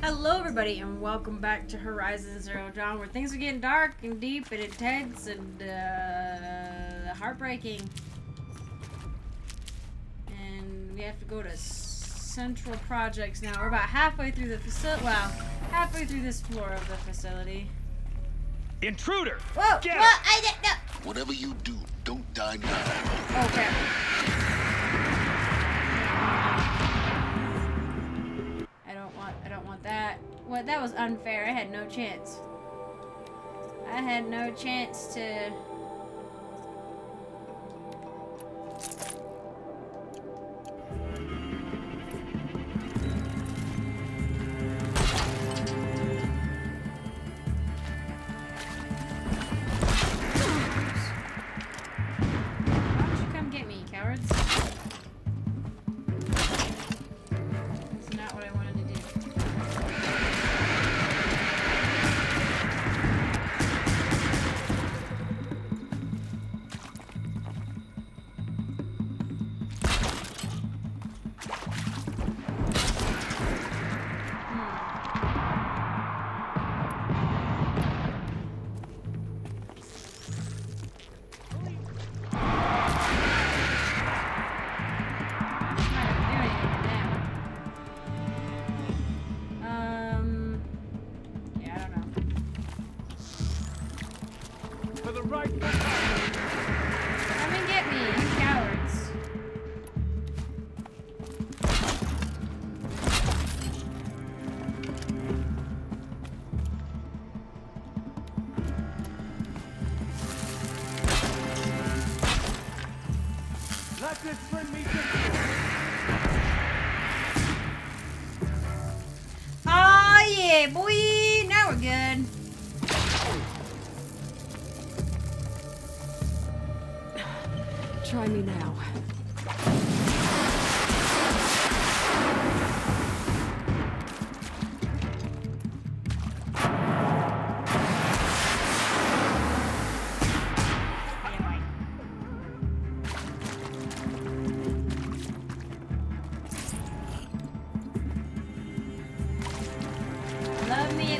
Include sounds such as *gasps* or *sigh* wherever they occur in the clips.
Hello, everybody, and welcome back to Horizon Zero Dawn, where things are getting dark and deep and intense and uh, heartbreaking. And we have to go to Central Projects now. We're about halfway through the facility. Well, halfway through this floor of the facility. Intruder! Whoa! Get Whoa! her! I did no. Whatever you do, don't die now. Okay. What? That was unfair. I had no chance. I had no chance to.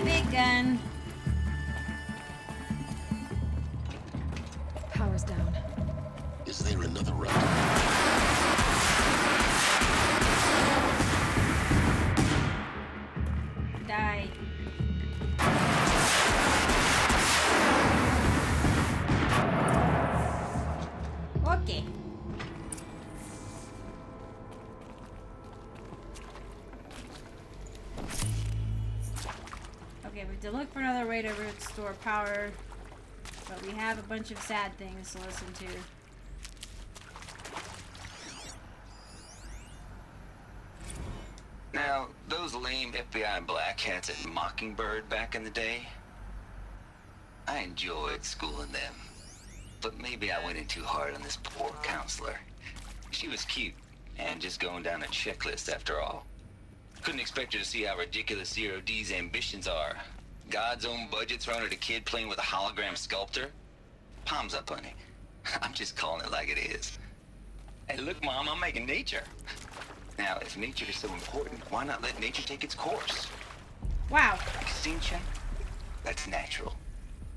Big gun. Way to restore power, but we have a bunch of sad things to listen to. Now, those lame FBI black hats at Mockingbird back in the day, I enjoyed schooling them. But maybe I went in too hard on this poor counselor. She was cute, and just going down a checklist after all. Couldn't expect her to see how ridiculous Zero D's ambitions are. God's own budget thrown at a kid playing with a hologram sculptor? Palms up, honey. *laughs* I'm just calling it like it is. Hey, look, Mom, I'm making nature. Now, if nature is so important, why not let nature take its course? Wow. Extinction? That's natural.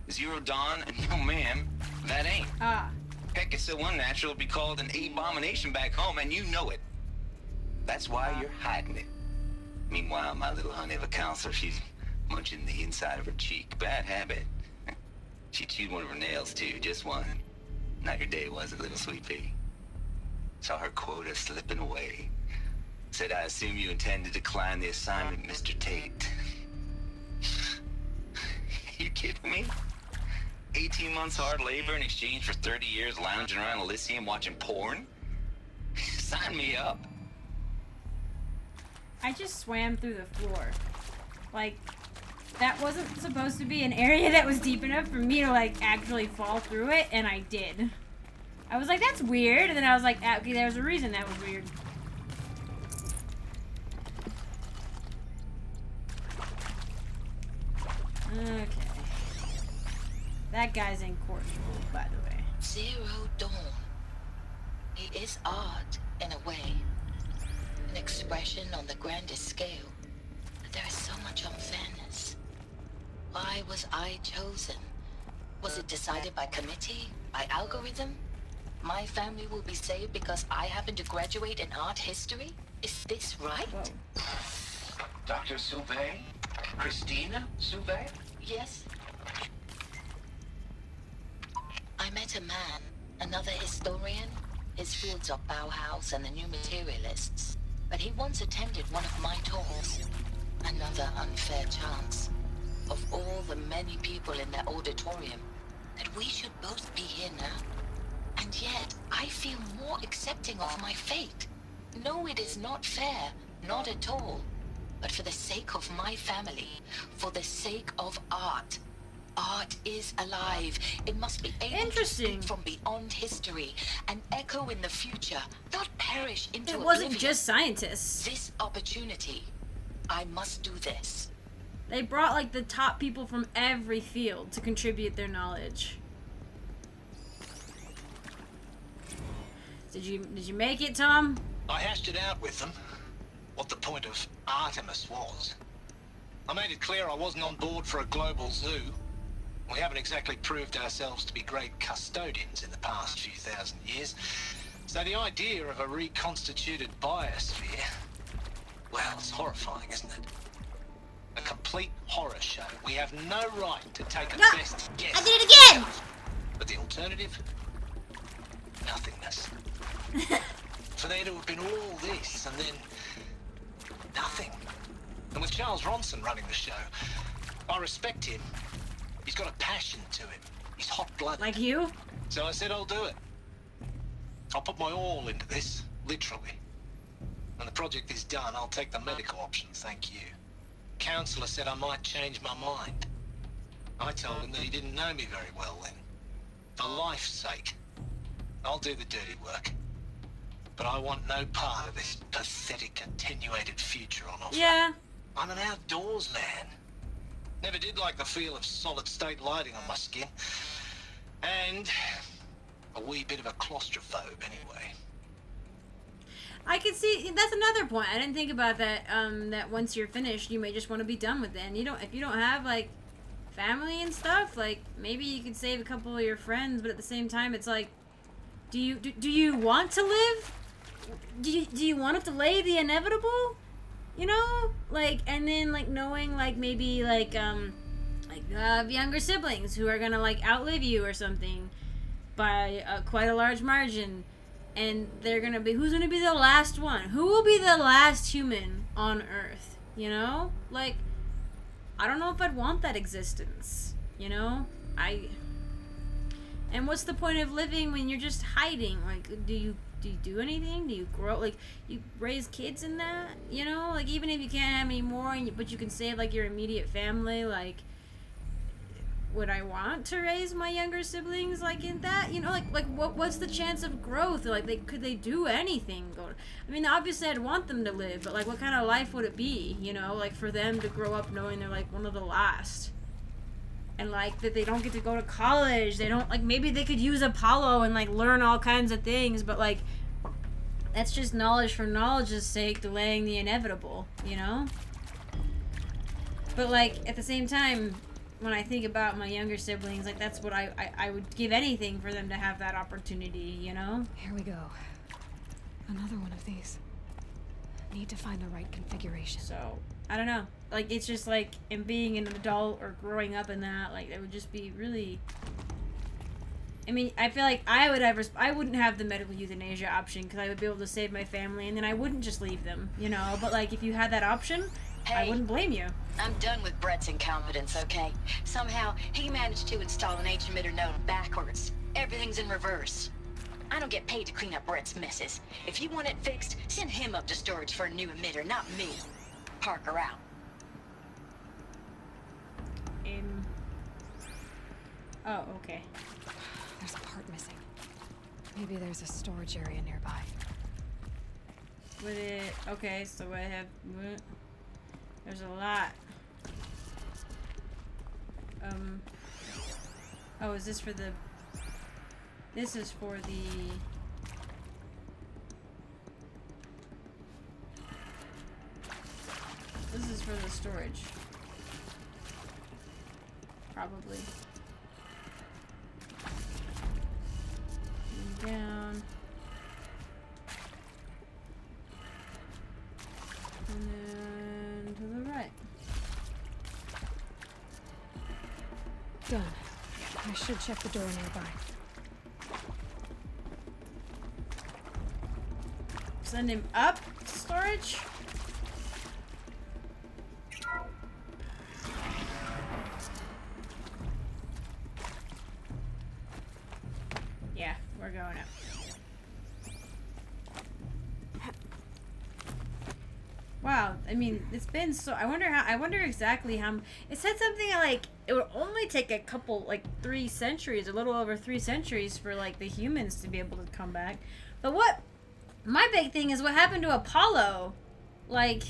Zero dawn? No, ma'am. That ain't. Ah. Heck, it's so unnatural to be called an abomination back home, and you know it. That's why you're hiding it. Meanwhile, my little honey of a counselor, she's munching the inside of her cheek. Bad habit. She chewed one of her nails, too, just one. Not your day, was it, little sweet? Saw her quota slipping away. Said, I assume you intend to decline the assignment, Mr. Tate. you kidding me? 18 months hard labor in exchange for 30 years lounging around Elysium watching porn? Sign me up. I just swam through the floor. Like, that wasn't supposed to be an area that was deep enough for me to, like, actually fall through it, and I did. I was like, that's weird, and then I was like, ah, okay, there's a reason that was weird. Okay. That guy's in incorrigible, by the way. Zero Dawn. It is art, in a way. An expression on the grandest scale. But there is so much Why was I chosen? Was it decided by committee? By algorithm? My family will be saved because I happen to graduate in art history? Is this right? Hmm. Whoa. Dr. Souvet? Christina Souvet? Yes. I met a man, another historian. His fields are Bauhaus and the New Materialists. But he once attended one of my talks. Another unfair chance. Of all the many people in that auditorium, that we should both be here now. And yet, I feel more accepting of my fate. No, it is not fair. Not at all. But for the sake of my family, for the sake of art. Art is alive. It must be able to speak from beyond history and echo in the future, not perish into oblivion. It wasn't oblivion. just scientists. this opportunity. I must do this. They brought like the top people from every field to contribute their knowledge. Did you did you make it, Tom? I hashed it out with them, what the point of Artemis was. I made it clear I wasn't on board for a global zoo. We haven't exactly proved ourselves to be great custodians in the past few thousand years. So the idea of a reconstituted biosphere, well, it's horrifying, isn't it? A complete horror show. We have no right to take a No, best guess. I did it again! But the alternative? Nothingness. *laughs* For there to have been all this and then nothing. And with Charles Ronson running the show, I respect him. He's got a passion to him. He's hot-blooded. Like you? So I said I'll do it. I'll put my all into this, literally. When the project is done, I'll take the medical option, thank you. Counselor said I might change my mind. I told him that he didn't know me very well then. For life's sake, I'll do the dirty work. But I want no part of this pathetic, attenuated future on offer. Yeah. I'm an outdoors man. Never did like the feel of solid state lighting on my skin. And a wee bit of a claustrophobe anyway. I could see that's another point. I didn't think about that. Um, that once you're finished, you may just want to be done with it. And you don't, if you don't have like family and stuff, like maybe you could save a couple of your friends. But at the same time, it's like, do you do, do you want to live? Do you do you want to delay the inevitable? You know, like and then like knowing like maybe like um like you have younger siblings who are gonna like outlive you or something by uh, quite a large margin and they're gonna be who's gonna be the last one? Who will be the last human on earth you know? Like i don't know if i'd want that existence you know? I and what's the point of living when you're just hiding? Like do you do you do anything? Do you grow like you raise kids in that you know? Like even if you can't have any more and you, but you can save like your immediate family like would I want to raise my younger siblings like in that? You know, like like what what's the chance of growth? Like they could they do anything? I mean, obviously I'd want them to live, but like what kind of life would it be? You know, like for them to grow up knowing they're like one of the last, and like that they don't get to go to college. They don't like maybe they could use Apollo and like learn all kinds of things, but like that's just knowledge for knowledge's sake, delaying the inevitable. You know. But like at the same time, when I think about my younger siblings, like that's what I, I, I would give anything for them to have that opportunity, you know? Here we go. Another one of these. Need to find the right configuration. So I don't know. Like it's just like in being an adult or growing up in that, like it would just be really I mean, I feel like I would ever, I wouldn't have the medical euthanasia option because I would be able to save my family, and then I wouldn't just leave them, you know. But like, if you had that option, I wouldn't blame you. I'm done with Brett's incompetence, okay? Somehow, he managed to install an H emitter node backwards. Everything's in reverse. I don't get paid to clean up Brett's messes. If you want it fixed, send him up to storage for a new emitter, not me. Parker out. In... Oh, okay. There's a part missing. Maybe there's a storage area nearby. Would it? Okay, so I have. Mm, There's a lot. Um. Oh, is this for the? This is for the. This is for the storage. Probably. Should check the door nearby. Send him up to storage. Been so. I wonder how. I wonder exactly how. It said something like it would only take a couple, like three centuries, a little over three centuries, for like the humans to be able to come back. But what my big thing is what happened to Apollo. Like,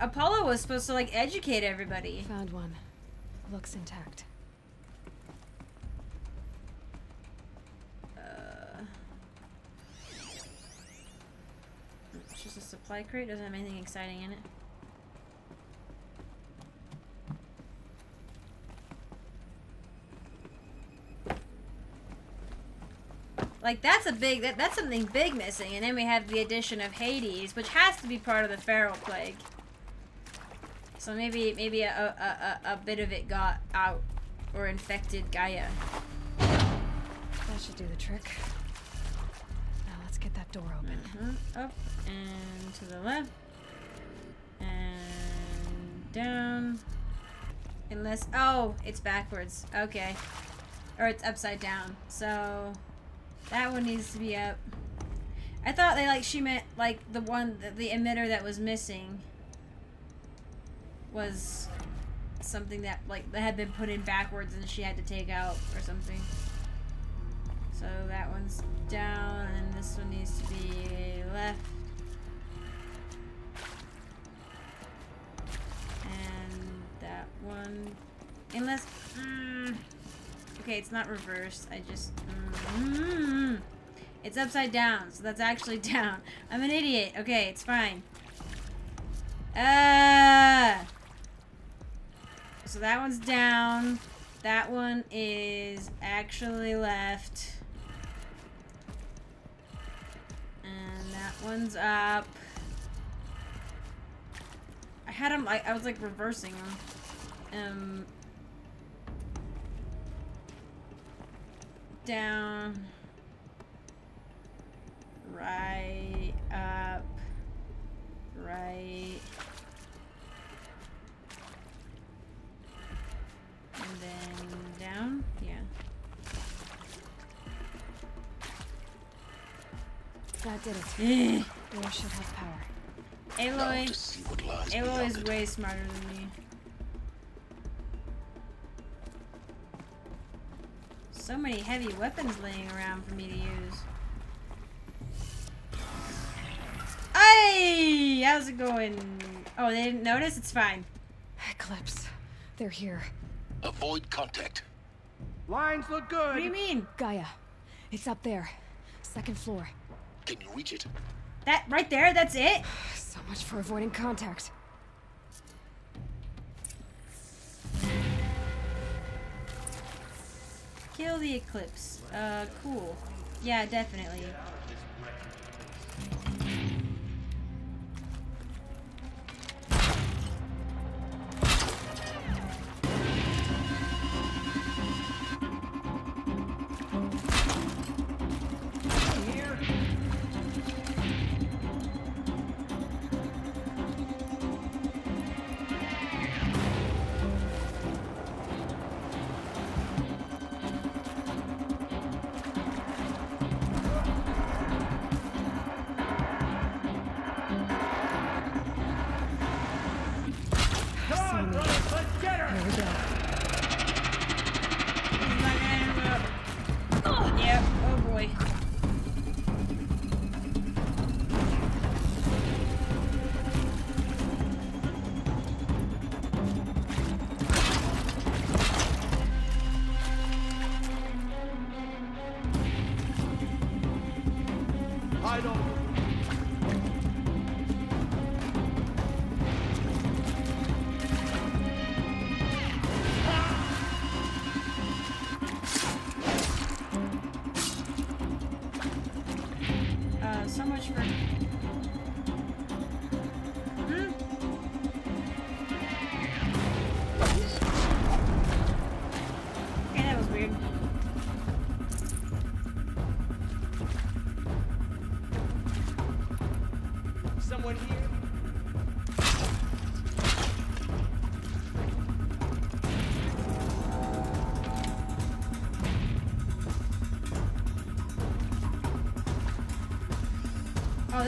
Apollo was supposed to like educate everybody. Found one. Looks intact. Uh, it's just a supply crate. Doesn't have anything exciting in it. Like that's a big that, that's something big missing, and then we have the addition of Hades, which has to be part of the Faro plague. So maybe maybe a, a, a, a bit of it got out or infected Gaia. That should do the trick. Now let's get that door open. Mhm. Up and to the left. And down. Unless. Oh, it's backwards. Okay. Or it's upside down. So. That one needs to be up. I thought they like she meant like the one the, the emitter that was missing was something that like that had been put in backwards and she had to take out or something. So that one's down, and this one needs to be left. And that one, unless, mm, okay, it's not reversed. I just, mm, it's upside down, so that's actually *laughs* down. I'm an idiot. Okay, it's fine. Uh, so that one's down. That one is actually left. And that one's up. I had them, I, I was like reversing them. Um, down. Right, up. Right. And then down? Yeah. That did it. *gasps* Eh. Door should have power. Aloy. to see what lies Aloy is way smarter than me. So many heavy weapons laying around for me to use. Hey! How's it going? Oh, they didn't notice? It's fine. Eclipse. They're here. Avoid contact. Lines look good. What do you mean? Gaia. It's up there. Second floor. Can you reach it? That right there? That's it? *sighs* So much for avoiding contact. Kill the eclipse. Uh, cool. Yeah, definitely. wide open.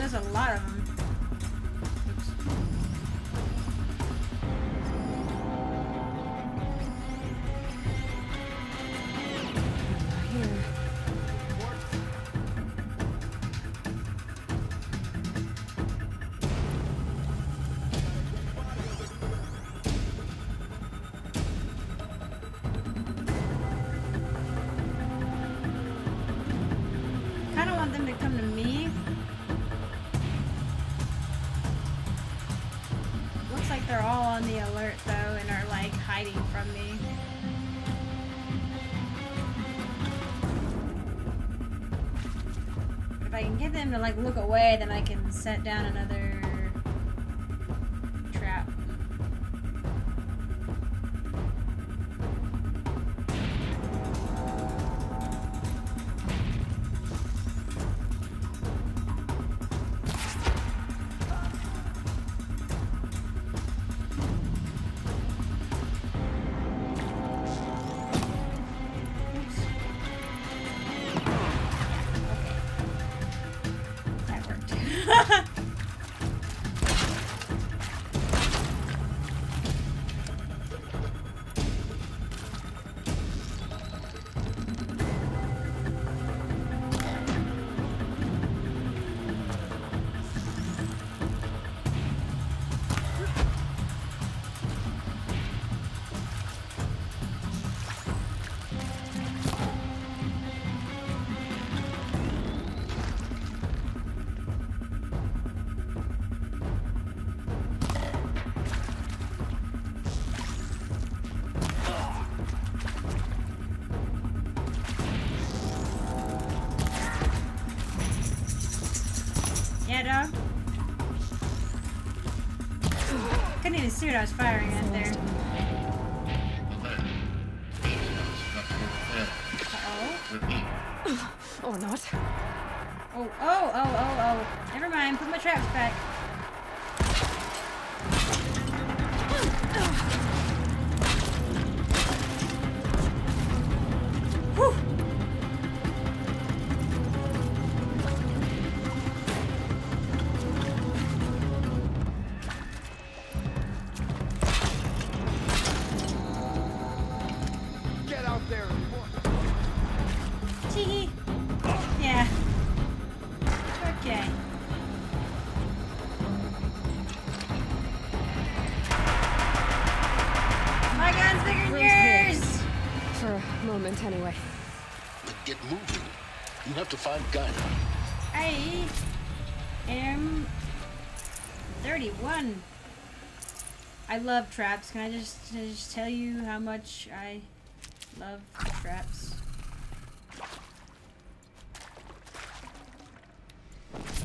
There's a lot of them. Come to on the alert though and are like hiding from me. If I can get them to like look away, then I can set down another What I was firing at moment, anyway. But get moving. You have to find Gaia. I am 31. I love traps. Can I just, can I just tell you how much I love traps?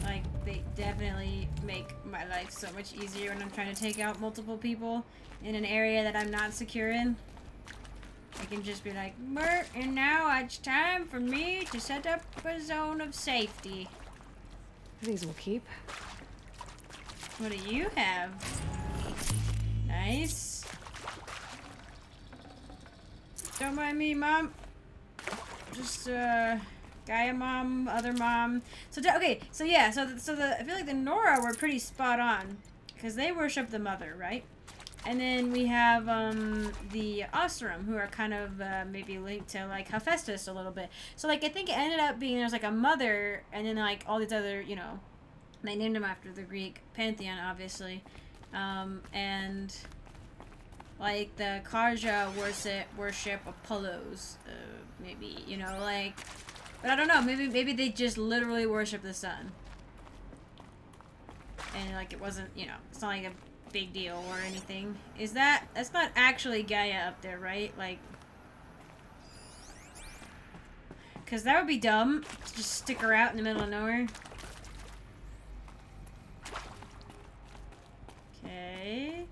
Like, they definitely make my life so much easier when I'm trying to take out multiple people in an area that I'm not secure in. I can just be like, Bert, and now it's time for me to set up a zone of safety. These will keep. What do you have? Nice. Don't mind me, Mom. Just, uh, Gaia mom, other mom. So, okay, so yeah, so, the, so the, I feel like the Nora were pretty spot on. Because they worship the mother, right? And then we have um, the Oseram, who are kind of uh, maybe linked to like Hephaestus a little bit. So like I think it ended up being there's like a mother, and then like all these other you know, they named them after the Greek pantheon, obviously, um, and like the Carja worship worship Apollos, uh, maybe you know like, but I don't know. Maybe maybe they just literally worship the sun, and like it wasn't you know it's not like a big deal or anything. Is that that's not actually Gaia up there, right? Like. Cause that would be dumb to just stick her out in the middle of nowhere. Okay.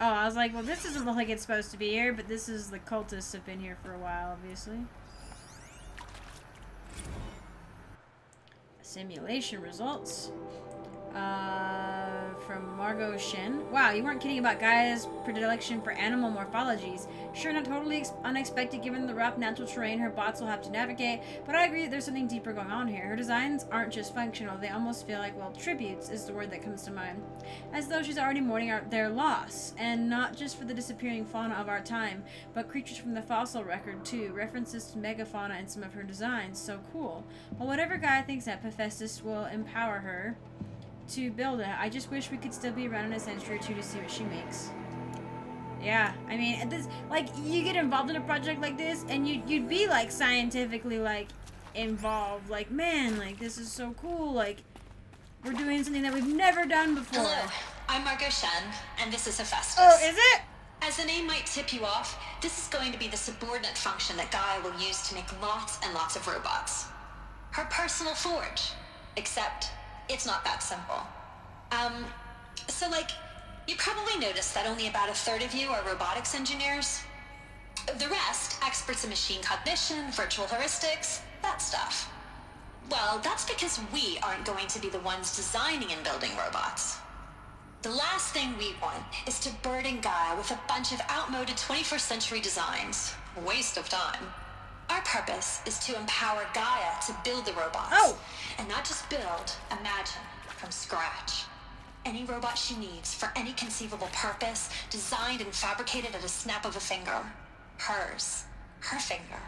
Oh, I was like, well, this doesn't look like it's supposed to be here, but this is the cultists have been here for a while, obviously. Simulation results. Uh, from Margo Shen. Wow, you weren't kidding about Gaia's predilection for animal morphologies. Sure, not totally unexpected given the rough natural terrain her bots will have to navigate, but I agree that there's something deeper going on here. Her designs aren't just functional, they almost feel like, well, tributes is the word that comes to mind. As though she's already mourning our, their loss, and not just for the disappearing fauna of our time, but creatures from the fossil record too. References to megafauna in some of her designs, so cool. Well, whatever Gaia thinks that Hephaestus will empower her to build it. I just wish we could still be around in a century or two to see what she makes. Yeah, I mean, this like you get involved in a project like this, and you you'd be like scientifically like involved. Like, man, like this is so cool. Like, we're doing something that we've never done before. Hello, I'm Margo Shen, and this is Hephaestus. Oh, is it? As the name might tip you off, this is going to be the subordinate function that Gaia will use to make lots and lots of robots. Her personal forge. Except, it's not that simple. Um, so like, you probably noticed that only about a third of you are robotics engineers. The rest, experts in machine cognition, virtual heuristics, that stuff. Well, that's because we aren't going to be the ones designing and building robots. The last thing we want is to burden Gaia with a bunch of outmoded 21st century designs. Waste of time. Our purpose is to empower Gaia to build the robots. Oh. And not just build, imagine, from scratch. Any robot she needs for any conceivable purpose, designed and fabricated at a snap of a finger. Hers. Her finger.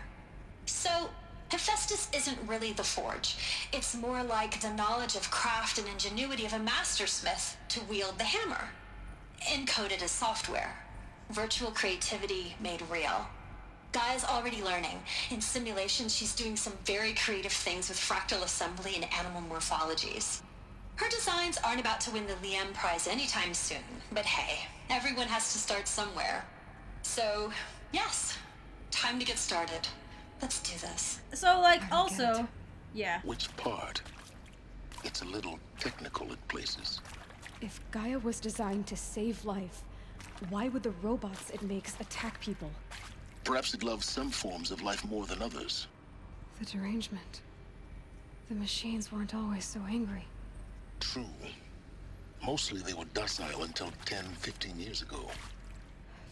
So, Hephaestus isn't really the forge. It's more like the knowledge of craft and ingenuity of a mastersmith to wield the hammer. Encoded as software. Virtual creativity made real. Gaia's already learning. In simulations, she's doing some very creative things with fractal assembly and animal morphologies. Her designs aren't about to win the Liam Prize anytime soon, but hey, everyone has to start somewhere. So, yes, time to get started. Let's do this. So like I don't also, it. yeah. Which part? It's a little technical at places. If Gaia was designed to save life, why would the robots it makes attack people? Perhaps it loves some forms of life more than others. The derangement. The machines weren't always so angry. True. Mostly they were docile until 10, 15 years ago.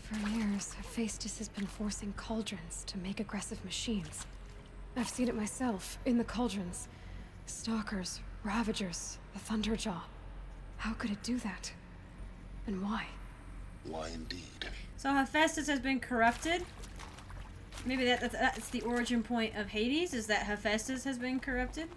For years, Hephaestus has been forcing cauldrons to make aggressive machines. I've seen it myself, in the cauldrons. Stalkers, Ravagers, the Thunderjaw. How could it do that? And why? Why indeed? So Hephaestus has been corrupted. Maybe that, that's, that's the origin point of Hades, is that Hephaestus has been corrupted?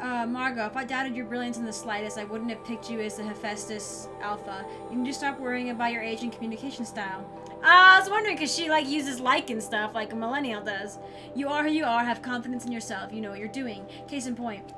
Uh, Margo, if I doubted your brilliance in the slightest, I wouldn't have picked you as the Hephaestus Alpha. You need to stop worrying about your age and communication style. Ah, I was wondering because she like uses like and stuff like a millennial does. You are who you are. Have confidence in yourself. You know what you're doing. Case in point.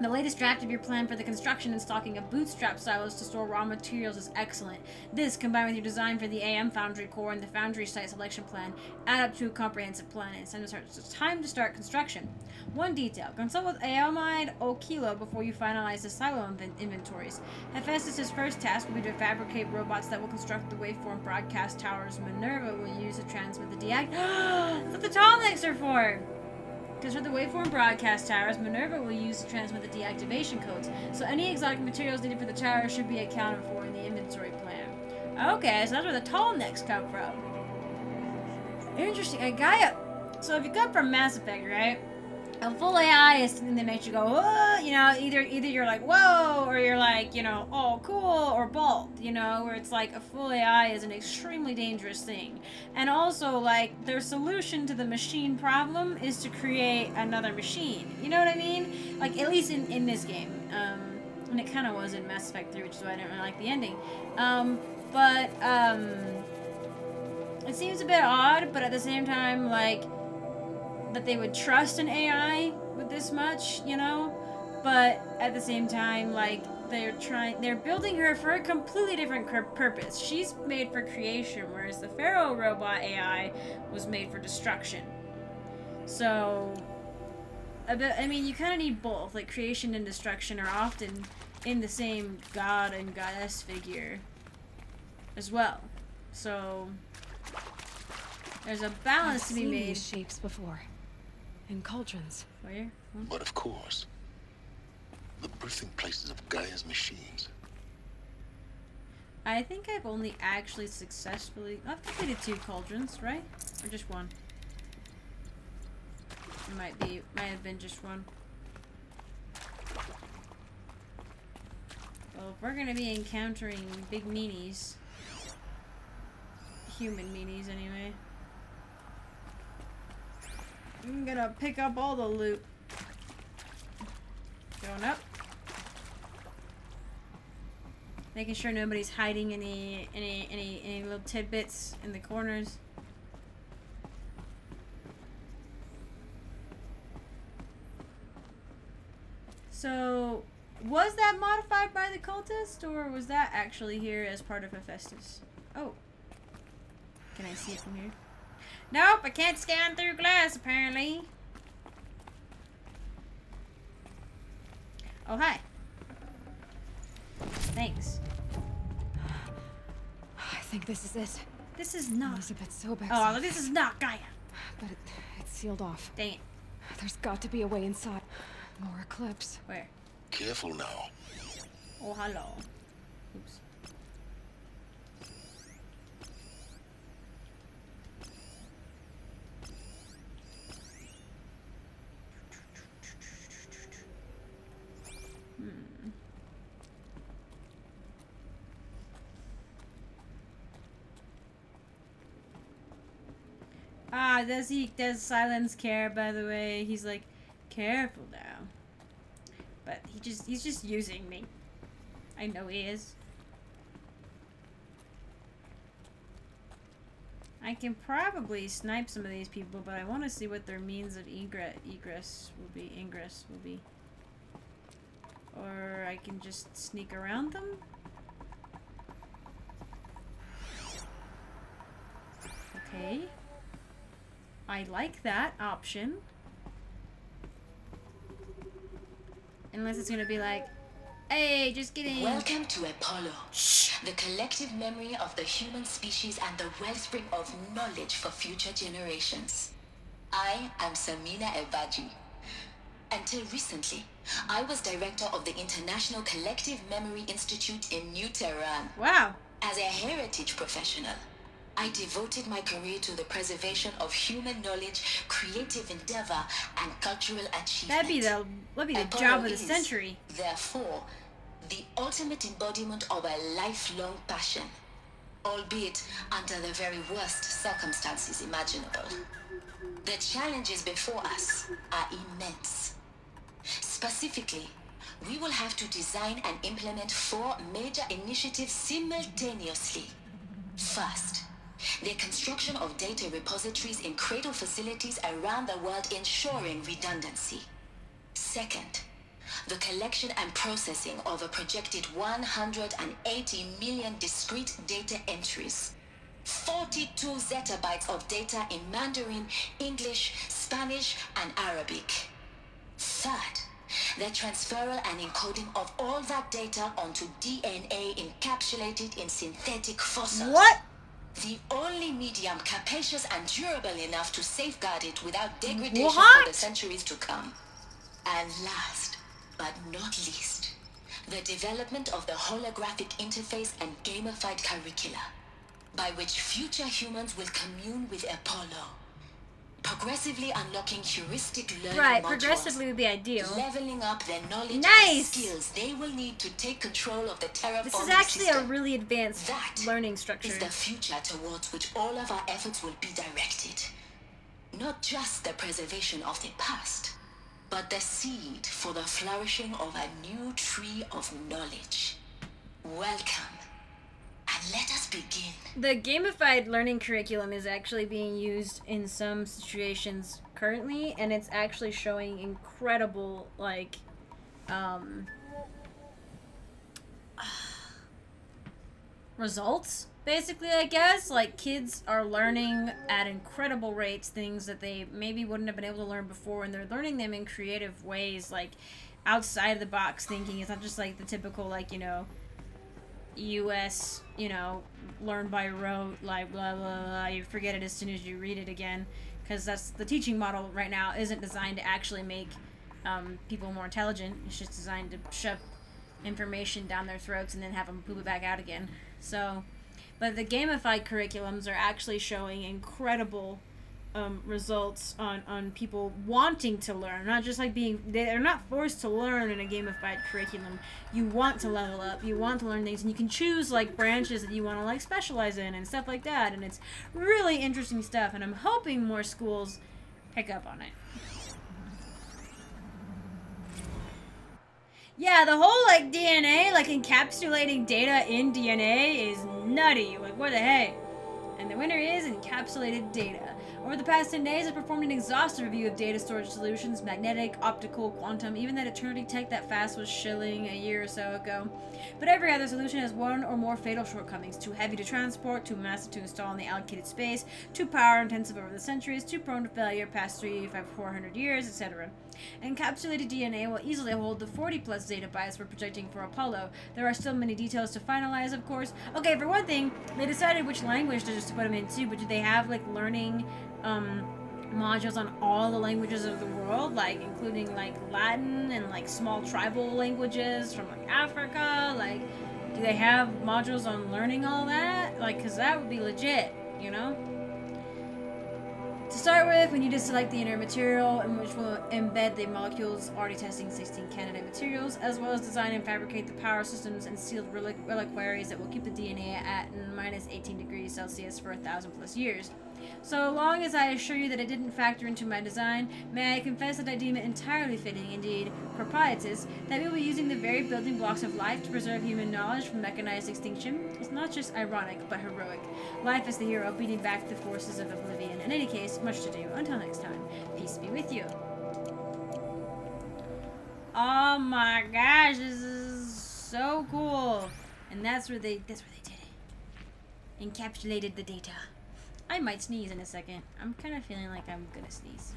The latest draft of your plan for the construction and stocking of bootstrap silos to store raw materials is excellent. This, combined with your design for the AM Foundry core and the Foundry site selection plan, add up to a comprehensive plan. Start, it's time to start construction. One detail: consult with Aomide Okilo before you finalize the silo inven- inventories. Hephaestus' first task will be to fabricate robots that will construct the waveform broadcast towers Minerva will use to transmit the deact. *gasps* That's what the Tallnecks are for! Because for the waveform broadcast towers, Minerva will use to transmit the deactivation codes, so any exotic materials needed for the tower should be accounted for in the inventory plan. Okay, so that's where the tall necks come from. Interesting. A Gaia. So if you come from Mass Effect, right? A full AI is something that makes you go, whoa, you know, either either you're like, whoa, or you're like, you know, oh, cool, or both, you know, where it's like a full AI is an extremely dangerous thing. And also, like, their solution to the machine problem is to create another machine. You know what I mean? Like, at least in, in this game. Um, and it kind of was in Mass Effect 3, which is why I didn't really like the ending. Um, but, um, it seems a bit odd, but at the same time, like, that they would trust an AI with this much, you know? But at the same time, like, they're trying, they're building her for a completely different cur- purpose. She's made for creation, whereas the Faro robot AI was made for destruction. So, a bit, I mean, you kind of need both. Like, creation and destruction are often in the same god and goddess figure as well. So, There's a balance I've to be seen made. these shapes before. In cauldrons. Where? Hmm? But of course, the birthing places of Gaia's machines. I think I've only actually successfully. I've completed two cauldrons, right? Or just one? It might be. Might have been just one. Well, if we're gonna be encountering big meanies, human meanies anyway, I'm gonna pick up all the loot. Going up. Making sure nobody's hiding any any any any little tidbits in the corners. So, was that modified by the cultist, or was that actually here as part of Hephaestus? Oh. Can I see it from here? Nope, I can't scan through glass, apparently. Oh, hi. Thanks. I think this is it. This is not. Elisabet Sobeck's Oh, this is not Gaia. But it, it's sealed off. Dang it. There's got to be a way inside. More eclipse. Where? Careful now. Oh, hello. Oops. Does he does Sylens care by the way? He's like, careful now. But he just he's just using me. I know he is. I can probably snipe some of these people, but I want to see what their means of egress egress will be. Ingress will be. Or I can just sneak around them. Okay. I like that option. Unless it's gonna be like, hey, just kidding. Welcome to Apollo, the collective memory of the human species and the wellspring of knowledge for future generations. I am Samina Ebadji. Until recently, I was director of the International Collective Memory Institute in New Tehran. Wow. As a heritage professional, I devoted my career to the preservation of human knowledge, creative endeavor, and cultural achievement. That'd be the that'd be the Apollo job of the is, century. Therefore, the ultimate embodiment of a lifelong passion, albeit under the very worst circumstances imaginable. The challenges before us are immense. Specifically, we will have to design and implement four major initiatives simultaneously. First, the construction of data repositories in cradle facilities around the world ensuring redundancy. Second, the collection and processing of a projected 180 million discrete data entries. 42 zettabytes of data in Mandarin, English, Spanish, and Arabic. Third, the transferal and encoding of all that data onto DNA encapsulated in synthetic fossils. What? The only medium capacious and durable enough to safeguard it without degradation What? for the centuries to come. And last, but not least, the development of the holographic interface and gamified curricula, by which future humans will commune with Apollo, progressively unlocking heuristic learning Right, modules, progressively would be ideal. leveling up their knowledge Nice! and skills they will need to take control of the terraforming This is actually a really advanced That learning structure. is the future towards which all of our efforts will be directed. Not just the preservation of the past, but the seed for the flourishing of a new tree of knowledge. Welcome, and let us begin. The gamified learning curriculum is actually being used in some situations currently, and it's actually showing incredible, like, um, *sighs* results. Basically, I guess like kids are learning at incredible rates things that they maybe wouldn't have been able to learn before, and they're learning them in creative ways, like outside of the box thinking. It's not just like the typical like you know U.S. You know, learn by rote, like blah blah blah. You forget it as soon as you read it again, because that's the teaching model right now isn't designed to actually make um, people more intelligent. It's just designed to shove information down their throats and then have them poop it back out again. So, but the gamified curriculums are actually showing incredible um, results on, on people wanting to learn, not just like being, they're not forced to learn in a gamified curriculum. You want to level up, you want to learn things, and you can choose like branches that you want to like specialize in and stuff like that. And it's really interesting stuff, and I'm hoping more schools pick up on it. Yeah, the whole like DNA, like encapsulating data in DNA is nutty. Like, what the heck? And the winner is encapsulated data. Over the past 10 days, I've performed an exhaustive review of data storage solutions, magnetic, optical, quantum, even that Eternity Tech that Faro was shilling a year or so ago. But every other solution has one or more fatal shortcomings. Too heavy to transport, too massive to install in the allocated space, too power intensive over the centuries, too prone to failure past 3, 5, 400 years, etc. Encapsulated DNA will easily hold the 40 plus zettabytes we're projecting for Apollo. There are still many details to finalize, of course. Okay, for one thing, they decided which language to just put them into, but do they have like learning um, modules on all the languages of the world, like including like Latin and like small tribal languages from like Africa? Like, do they have modules on learning all that? Like, cause that would be legit, you know? To start with, we need to select the inner material in which we'll embed the molecules, already testing 16 candidate materials, as well as design and fabricate the power systems and sealed reliquaries that will keep the DNA at minus 18 degrees Celsius for a thousand plus years. So long as I assure you that it didn't factor into my design, may I confess that I deem it entirely fitting, indeed propitious, that we will be using the very building blocks of life to preserve human knowledge from mechanized extinction. It's not just ironic, but heroic. Life is the hero, beating back the forces of oblivion. In any case, much to do. Until next time, peace be with you. Oh my gosh, this is so cool. And that's where they that's where they did it. Encapsulated the data. I might sneeze in a second. I'm kind of feeling like I'm gonna sneeze.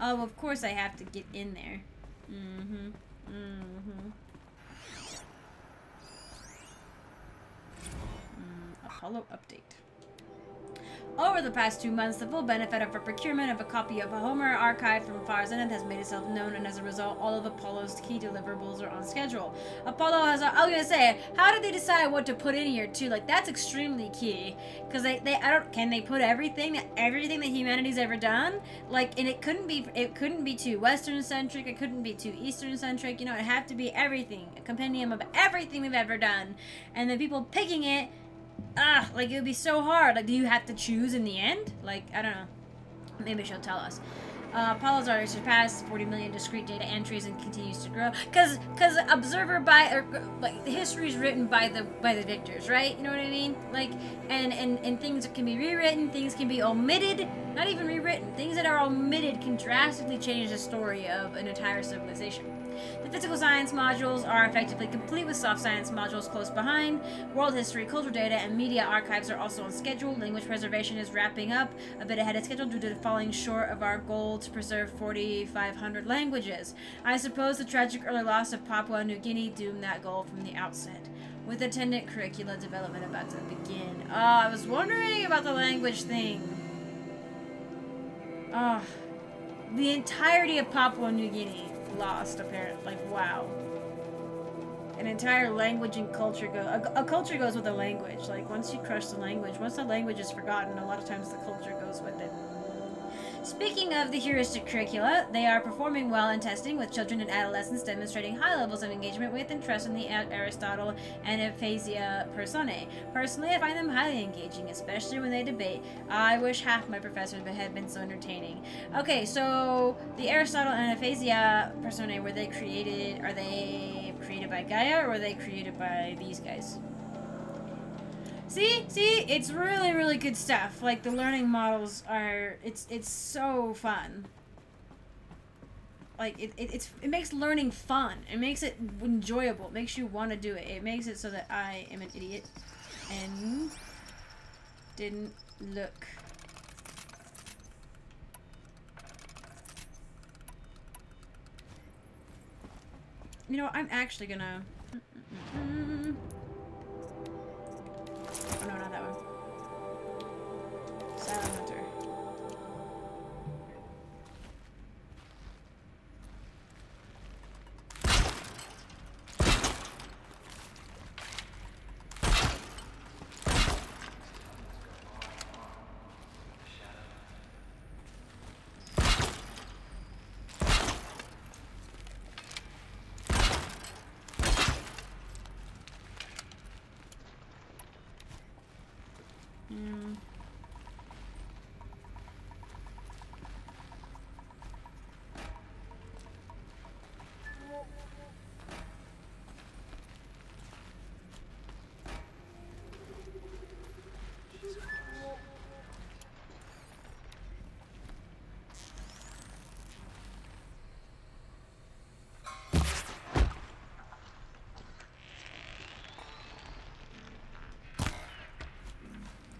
Oh, of course I have to get in there. Mm-hmm. Mm-hmm. Mm, Apollo update. Over the past two months, the full benefit of a procurement of a copy of a Homer archive from Far Zenith has made itself known, and as a result, all of Apollo's key deliverables are on schedule. Apollo has. I was gonna say, how did they decide what to put in here too? Like that's extremely key, because they, they, I don't, can they put everything everything that humanity's ever done? Like, and it couldn't be, it couldn't be too Western centric, it couldn't be too Eastern centric. You know, it had to be everything, a compendium of everything we've ever done, and the people picking it ah, like it would be so hard. Like, do you have to choose in the end? Like, I don't know. Maybe she'll tell us. Uh, Apollo's already surpassed 40 million discrete data entries and continues to grow. Cause, cause observer by, or like history is written by the by the victors, right? You know what I mean? Like, and and and things can be rewritten, things can be omitted, not even rewritten. Things that are omitted can drastically change the story of an entire civilization. The physical science modules are effectively complete with soft science modules close behind. World history, cultural data, and media archives are also on schedule. Language preservation is wrapping up a bit ahead of schedule due to falling short of our goal to preserve 4,500 languages. I suppose the tragic early loss of Papua New Guinea doomed that goal from the outset. With attendant curricula development about to begin. Oh, I was wondering about the language thing. Oh, the entirety of Papua New Guinea lost, apparently. Like, wow. An entire language and culture go. A, a, culture goes with a language. Like, once you crush the language, once the language is forgotten, a lot of times the culture goes with it. Speaking of the heuristic curricula, they are performing well in testing with children and adolescents demonstrating high levels of engagement with and trust in the Aristotle and Hypatia personae. Personally, I find them highly engaging, especially when they debate. I wish half my professors had been so entertaining. Okay, so the Aristotle and Hypatia personae, were they created, are they created by Gaia or were they created by these guys? See, see, it's really, really good stuff. Like the learning models are, it's it's so fun. Like it, it it's it makes learning fun. It makes it enjoyable. It makes you want to do it. It makes it so that I am an idiot and didn't look. You know, I'm actually gonna. Mm, mm, mm, Oh no, not that one. Silent 嗯。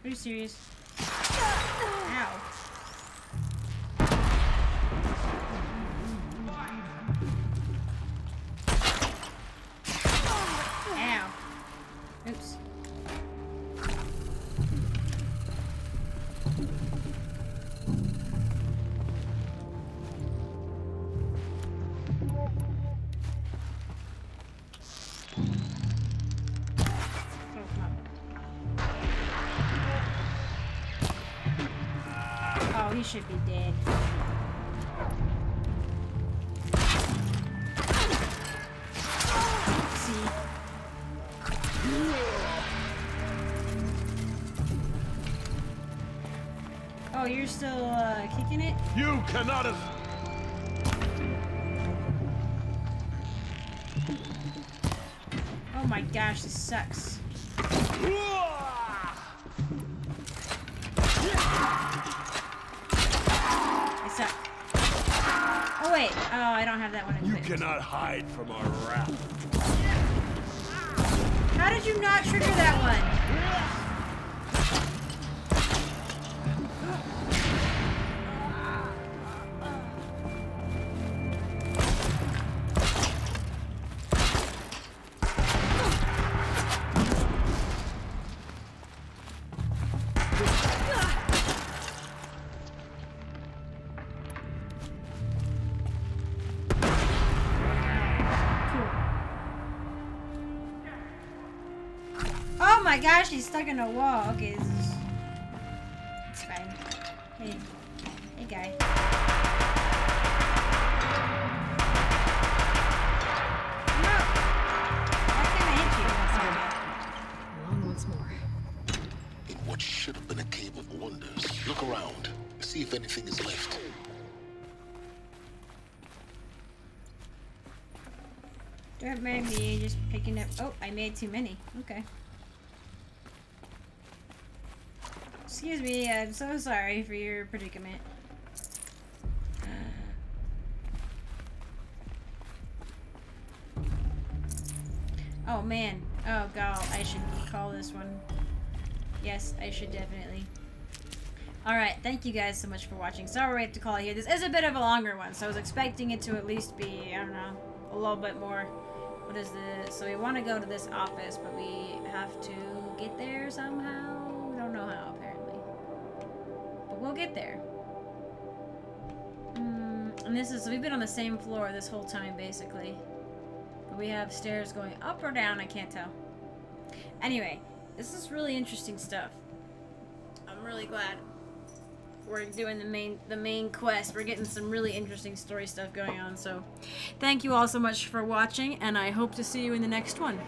Are you serious? Should be dead. Oh, you're still uh, kicking it? You cannot have. Oh my gosh, this sucks. Oh, I don't have that one You cannot hide from our wrath. How did you not trigger that one? Stuck in a wall. Okay, this is... It's fine. Hey. Hey, guy. No! Why can't I hit you? Along once more. What should have been a cave of wonders. Look around. See if anything is left. Don't mind me just picking up... Oh, I made too many. Okay. Excuse me, I'm so sorry for your predicament. Uh. Oh man. Oh god, I should call this one. Yes, I should definitely. Alright, thank you guys so much for watching. Sorry we have to call it here. This is a bit of a longer one, so I was expecting it to at least be, I don't know, a little bit more. What is this? So we want to go to this office, but we have to get there somehow. We don't know how. We'll get there. Mm, and this is, we've been on the same floor this whole time, basically. We have stairs going up or down, I can't tell. Anyway, this is really interesting stuff. I'm really glad we're doing the main the main quest. We're getting some really interesting story stuff going on. So, thank you all so much for watching, and I hope to see you in the next one.